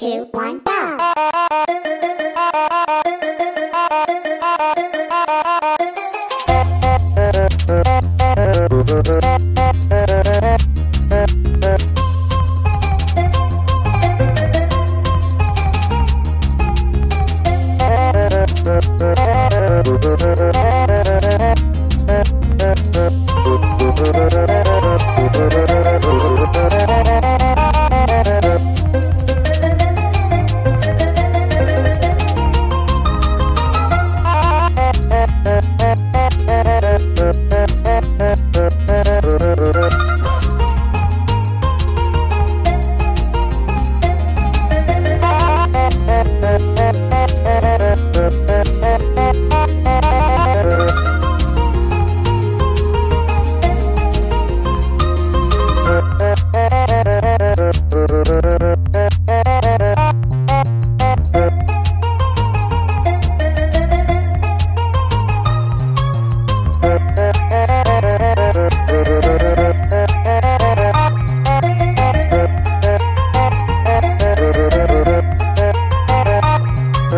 two, one, go!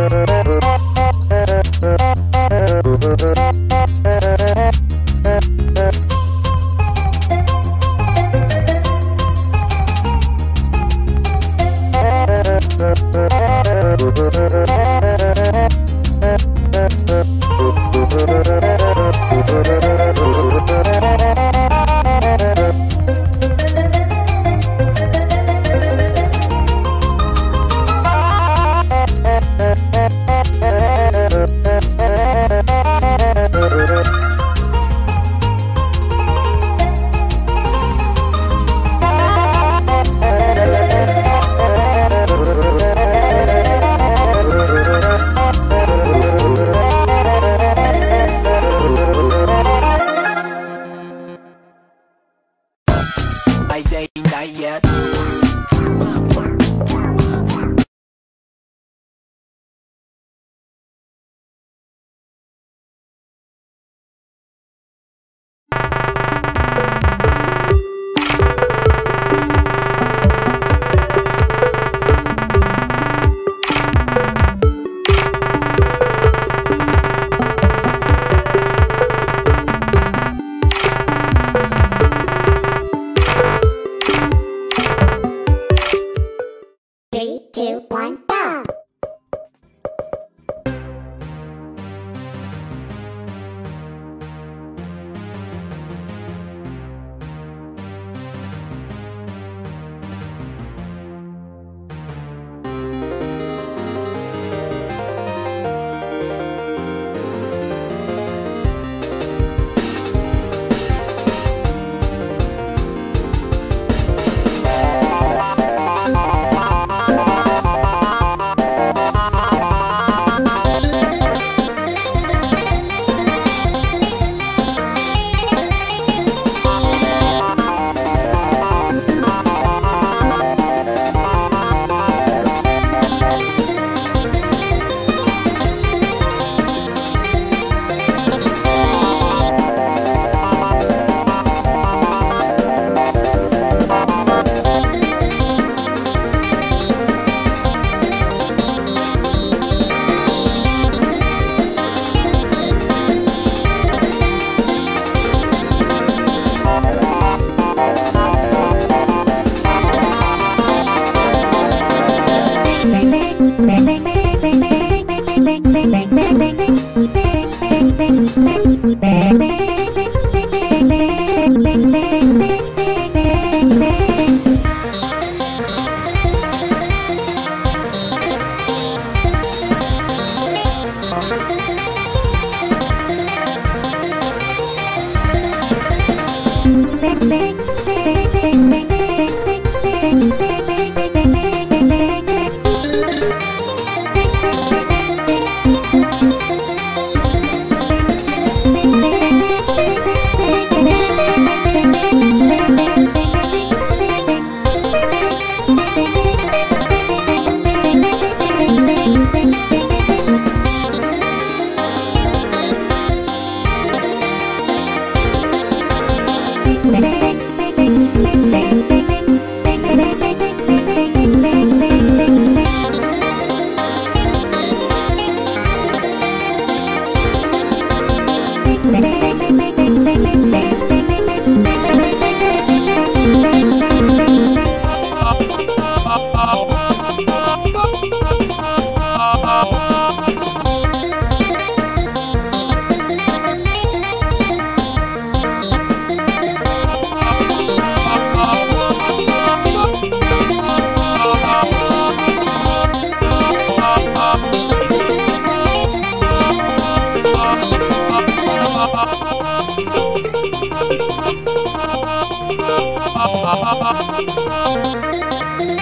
Thank you. Bang, bang, bang. Thank you.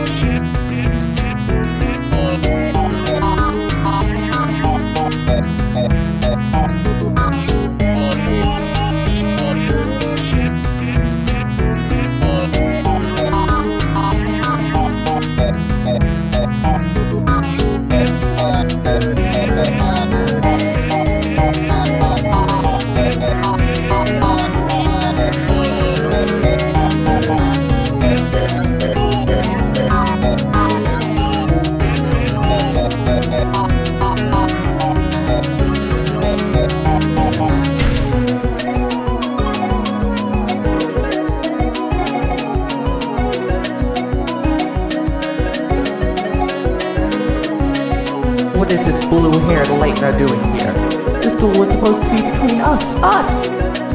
Us, us!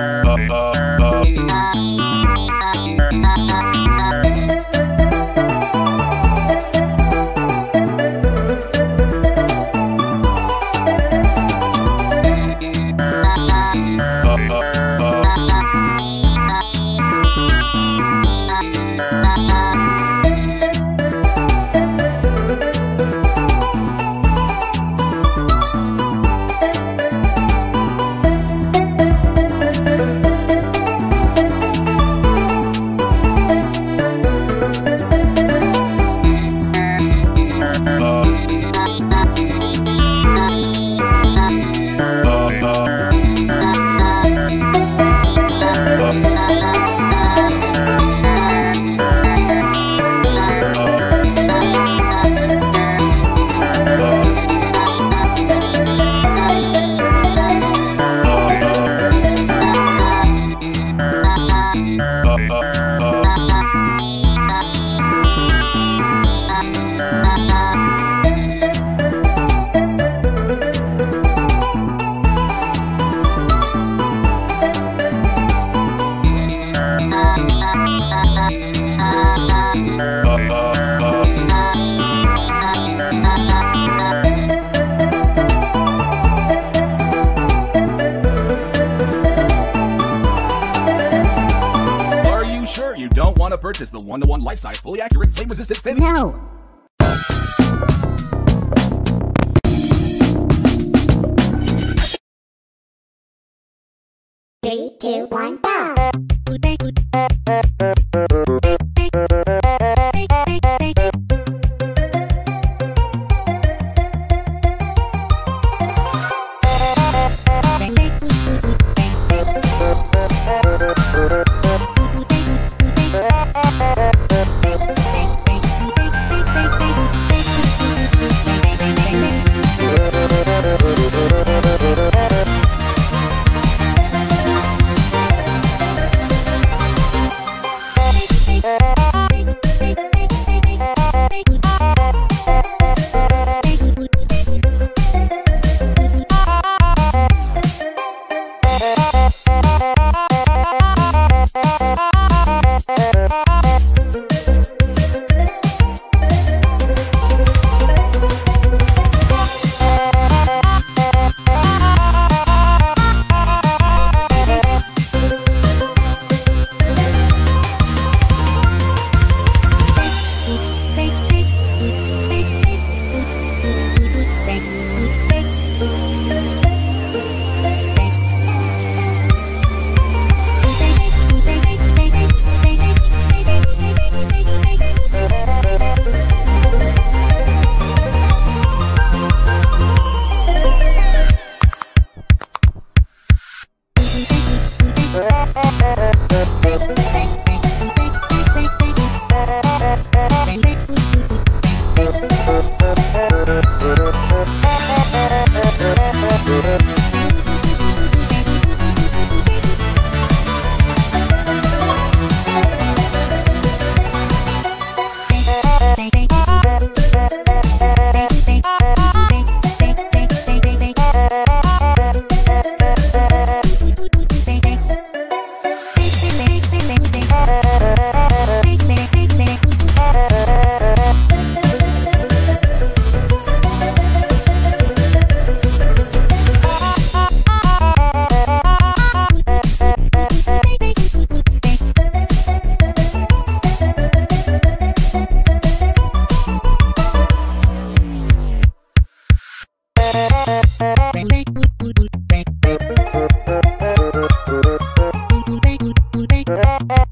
Are fully accurate, flame-resistant standing? No. Three, two, one, go! Música